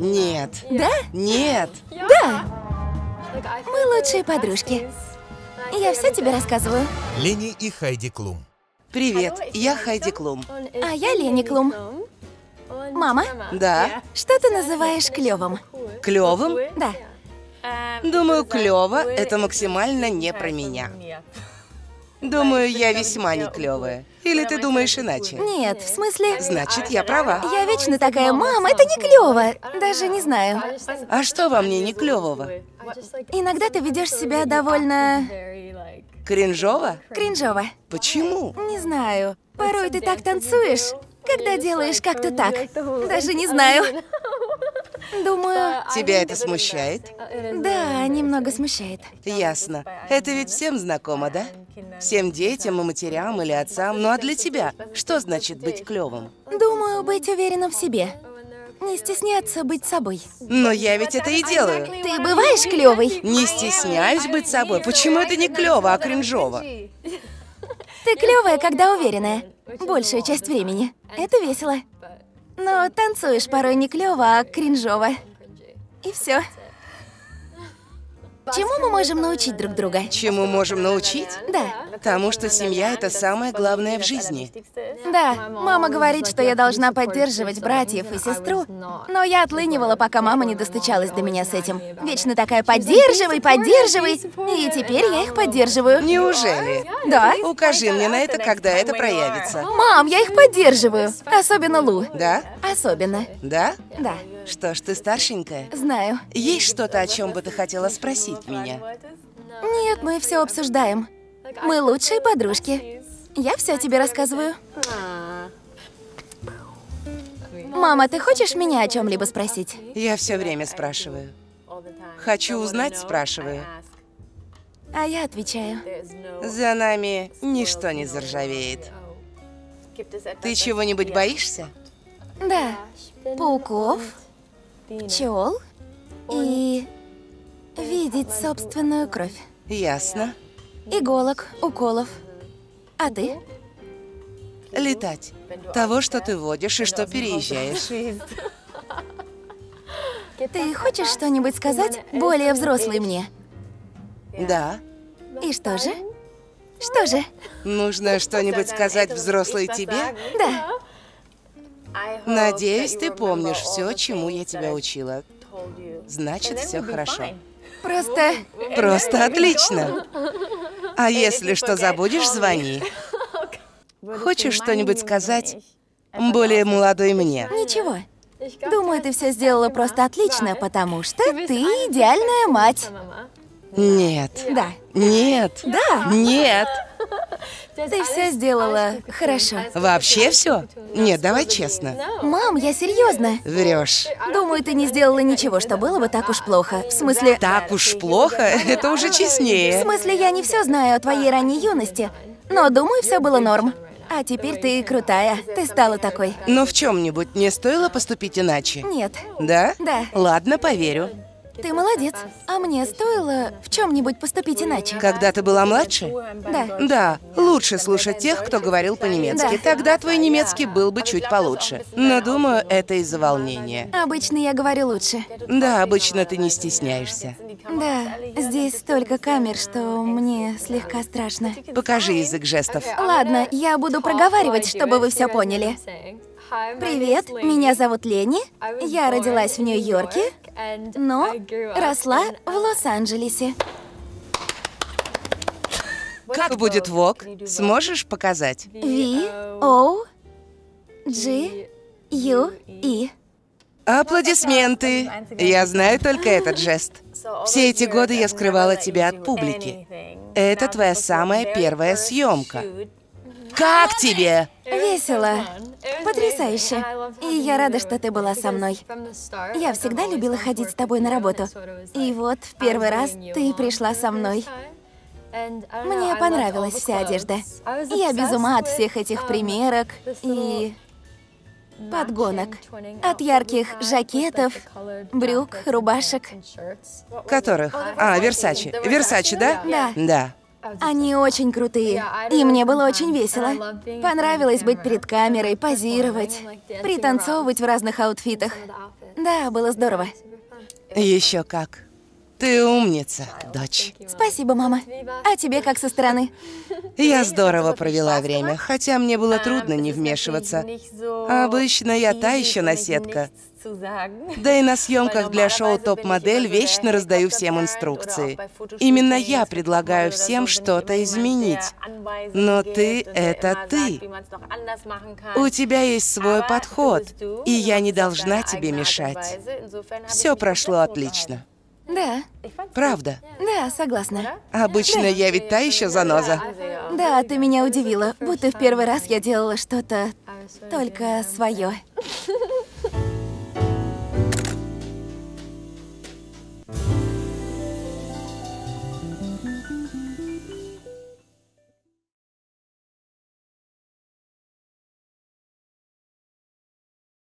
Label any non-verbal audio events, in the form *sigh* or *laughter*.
Нет. Да? Нет. Да. Мы лучшие подружки. Я все тебе рассказываю. Лени и Хайди Клум. Привет, я Хайди Клум. А я Лени Клум. Мама, Да. что ты называешь клевым? Клевым? Да. Думаю, клево это максимально не про меня. Думаю, я весьма не клевая. Или ты думаешь иначе? Нет, в смысле... Значит, я права. Я вечно такая, мам, это не клево. Даже не знаю. А что во мне не клевого? Иногда ты ведешь себя довольно Кринжово? кринжово. Почему? Не знаю. Порой ты так танцуешь, когда делаешь как-то так. Даже не знаю. Думаю, Тебя это смущает? да, немного смущает. Ясно. Это ведь всем знакомо, да? Всем детям и матерям или отцам. Ну а для тебя, что значит быть клевым? Думаю, быть уверенным в себе. Не стесняться быть собой. Но я ведь это и делаю. Ты бываешь клевый. Не стесняюсь быть собой. Почему это не клево, а кринжово? *laughs* Ты клевая, когда уверенная. Большую часть времени. Это весело. Но танцуешь порой не клево, а кринжово. И все. Чему мы можем научить друг друга? Чему можем научить? Да. Тому, что семья — это самое главное в жизни. Да, мама говорит, что я должна поддерживать братьев и сестру, но я отлынивала, пока мама не достучалась до меня с этим. Вечно такая «поддерживай, поддерживай», и теперь я их поддерживаю. Неужели? Да. Укажи мне на это, когда это проявится. Мам, я их поддерживаю. Особенно Лу. Да? Особенно. Да? Да, Что ж, ты старшенькая. знаю. Есть что-то, о чем бы ты хотела спросить меня? Нет, мы все обсуждаем. Мы лучшие подружки. Я все тебе рассказываю. Мама, ты хочешь меня о чем-либо спросить? Я все время спрашиваю. Хочу узнать, спрашиваю. А я отвечаю. За нами ничто не заржавеет. Ты чего-нибудь боишься? Да. Пауков, пчел и видеть собственную кровь. Ясно. Иголок, уколов. А ты? Летать. Того, что ты водишь и что переезжаешь. Ты хочешь что-нибудь сказать более взрослый мне? Да. И что же? Что же? Нужно что-нибудь сказать взрослой тебе? Да. Надеюсь, ты помнишь все, чему я тебя учила. Значит, все хорошо. Просто Просто отлично. А если что забудешь, звони. Хочешь что-нибудь сказать более молодой мне? ничего. Думаю, ты все сделала просто отлично, потому что ты идеальная мать. Нет. Да. Нет. Да. Нет. Ты все сделала хорошо. Вообще все? Нет, давай честно. Мам, я серьезно. Врешь. Думаю, ты не сделала ничего, что было бы так уж плохо. В смысле... Так уж плохо, *laughs* это уже В честнее. смысле, я не все знаю о твоей ранней юности, но думаю, все было норм. А теперь ты крутая. Ты стала такой. Но в чем-нибудь не стоило поступить иначе? Нет. Да? Да. Ладно, поверю. Ты молодец. А мне стоило в чем-нибудь поступить иначе. Когда ты была младше? Да. Да, лучше слушать тех, кто говорил по-немецки. Да. Тогда твой немецкий был бы чуть получше. Но думаю, это из-за волнения. Обычно я говорю лучше. Да, обычно ты не стесняешься. Да, здесь столько камер, что мне слегка страшно. Покажи язык жестов. Ладно, я буду проговаривать, чтобы вы все поняли. Привет, меня зовут Лени. Я родилась в Нью-Йорке, но росла в Лос-Анджелесе. Как будет ВОК? Сможешь показать? V O G U E. Аплодисменты. Я знаю только этот жест. Все эти годы я скрывала тебя от публики. Это твоя самая первая съемка. Как тебе? Весело. Потрясающе. И я рада, что ты была со мной. Я всегда любила ходить с тобой на работу. И вот в первый раз ты пришла со мной. Мне понравилась вся одежда. Я без ума от всех этих примерок и подгонок. От ярких жакетов, брюк, рубашек. Которых? А, Версачи. Версачи, да? Да. Да. Они очень крутые. И мне было очень весело. Понравилось быть перед камерой, позировать, пританцовывать в разных аутфитах. Да, было здорово. Еще как. Ты умница, дочь. Спасибо, мама. А тебе как со стороны? Я здорово провела время, хотя мне было трудно не вмешиваться. Обычно я та еще наседка. Да и на съемках для шоу «Топ-модель» вечно раздаю всем инструкции. Именно я предлагаю всем что-то изменить. Но ты — это ты. У тебя есть свой подход, и я не должна тебе мешать. Все прошло отлично. Да. Правда? Да, согласна. Обычно я ведь та еще заноза. Да, ты меня удивила, будто в первый раз я делала что-то только свое.